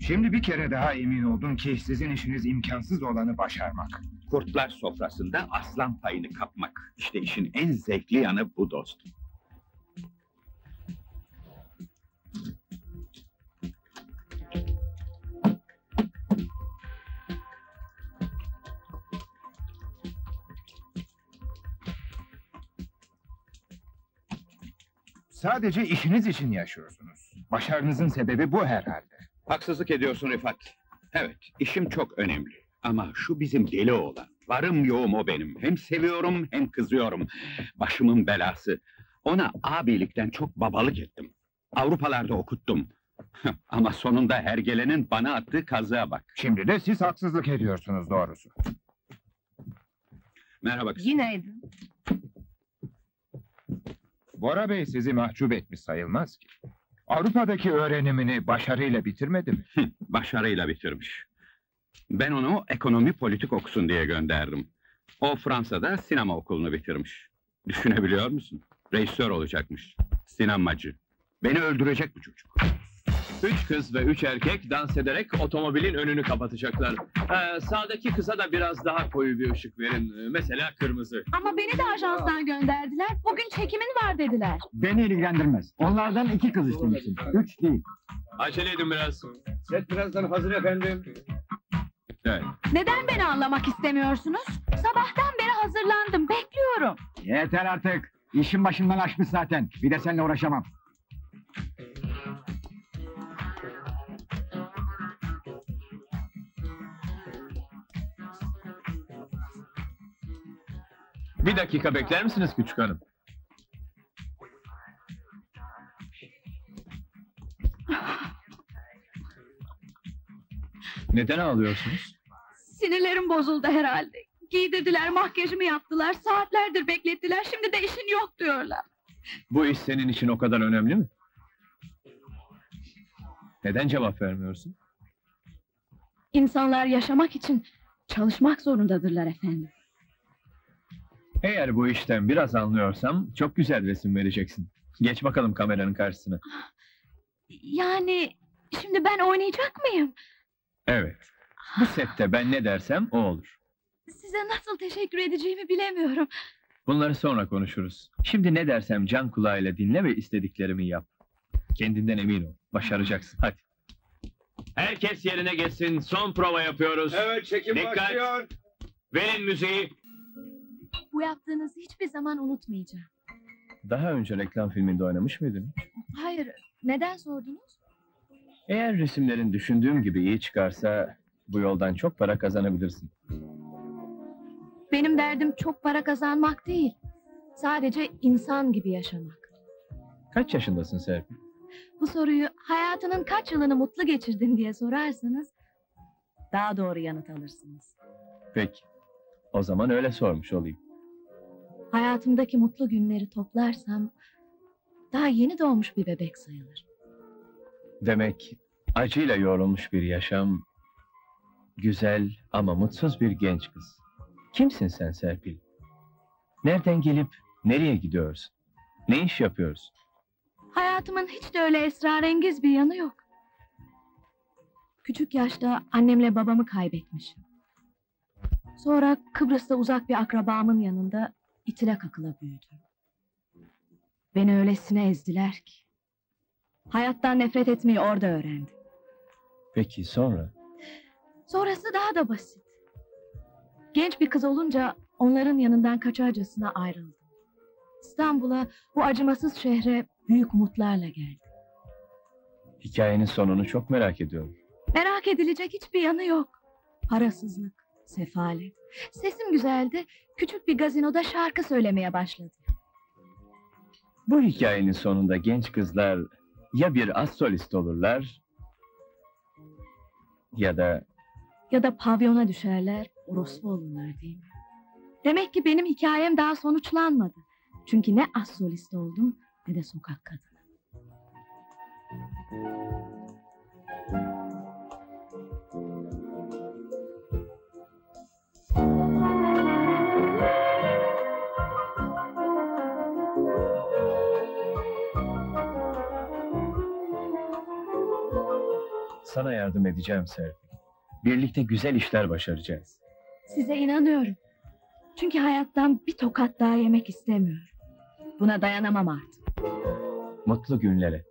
Şimdi bir kere daha emin oldum ki sizin işiniz imkansız olanı başarmak. Kurtlar sofrasında aslan payını kapmak. İşte işin en zevkli yanı bu dostum. Sadece işiniz için yaşıyorsunuz. Başarınızın sebebi bu herhalde. Haksızlık ediyorsun Rifat. Evet, işim çok önemli. Ama şu bizim deli oğlan. Varım yoğum o benim. Hem seviyorum hem kızıyorum. Başımın belası. Ona abilikten çok babalık ettim. Avrupalarda okuttum. Ama sonunda hergelenin bana attığı kazığa bak. Şimdi de siz haksızlık ediyorsunuz doğrusu. Merhaba kızım. Günaydın. Bora Bey sizi mahcup etmiş sayılmaz ki. Avrupa'daki öğrenimini başarıyla bitirmedi mi? Başarıyla bitirmiş. Ben onu ekonomi politik okusun diye gönderdim. O Fransa'da sinema okulunu bitirmiş. Düşünebiliyor musun? Rejisör olacakmış. Sinemacı. Beni öldürecek bu çocuk. Üç kız ve üç erkek dans ederek otomobilin önünü kapatacaklar. Ee, sağdaki kıza da biraz daha koyu bir ışık verin. Ee, Mesela kırmızı. Ama beni de ajanstan gönderdiler. Bugün çekimin var dediler. Beni ilgilendirmez. Onlardan iki kız istemiştim. Üç değil. Acele edin biraz. Set birazdan hazır efendim. Evet. Neden beni anlamak istemiyorsunuz? Sabahtan beri hazırlandım. Bekliyorum. Yeter artık. İşin başından aşmış zaten. Bir de seninle uğraşamam. Bir dakika bekler misiniz küçük hanım? Neden ağlıyorsunuz? Sinirlerim bozuldu herhalde. Giydirdiler, makyajımı yaptılar. Saatlerdir beklettiler. Şimdi de işin yok diyorlar. Bu iş senin için o kadar önemli mi? Neden cevap vermiyorsun? İnsanlar yaşamak için çalışmak zorundadırlar efendim. Eğer bu işten biraz anlıyorsam çok güzel resim vereceksin. Geç bakalım kameranın karşısına. Yani şimdi ben oynayacak mıyım? Evet. Bu sette ben ne dersem o olur. Size nasıl teşekkür edeceğimi bilemiyorum. Bunları sonra konuşuruz. Şimdi ne dersem can kulağıyla dinle ve istediklerimi yap. Kendinden emin ol. Başaracaksın. Hadi. Herkes yerine geçsin. Son prova yapıyoruz. Evet çekim Dikkat. başlıyor. Verin müziği. Bu yaptığınızı hiçbir zaman unutmayacağım. Daha önce reklam filminde oynamış mıydın hiç? Hayır, neden sordunuz? Eğer resimlerin düşündüğüm gibi iyi çıkarsa bu yoldan çok para kazanabilirsin. Benim derdim çok para kazanmak değil. Sadece insan gibi yaşamak. Kaç yaşındasın Serpil? Bu soruyu hayatının kaç yılını mutlu geçirdin diye sorarsanız daha doğru yanıt alırsınız. Peki. O zaman öyle sormuş olayım. Hayatımdaki mutlu günleri toplarsam daha yeni doğmuş bir bebek sayılır. Demek acıyla yoğrulmuş bir yaşam, güzel ama mutsuz bir genç kız. Kimsin sen Serpil? Nereden gelip nereye gidiyorsun? Ne iş yapıyorsun? Hayatımın hiç de öyle esrarengiz bir yanı yok. Küçük yaşta annemle babamı kaybetmişim. Sonra Kıbrıs'ta uzak bir akrabamın yanında itile kakıla büyüdüm. Beni öylesine ezdiler ki. Hayattan nefret etmeyi orada öğrendim. Peki sonra? Sonrası daha da basit. Genç bir kız olunca onların yanından kaçarcasına ayrıldım. İstanbul'a, bu acımasız şehre büyük umutlarla geldim. Hikayenin sonunu çok merak ediyorum. Merak edilecek hiçbir yanı yok. Parasızlık, sefalet. Sesim güzeldi, küçük bir gazinoda şarkı söylemeye başladım. Bu hikayenin sonunda genç kızlar ya bir az solist olurlar ya da Ya da pavyona düşerler, orospu olurlar değil mi? Demek ki benim hikayem daha sonuçlanmadı. Çünkü ne az solist oldum ne de sokak kadını. Sana yardım edeceğim Serpil. Birlikte güzel işler başaracağız. Size inanıyorum. Çünkü hayattan bir tokat daha yemek istemiyorum. Buna dayanamam artık. Mutlu günlere.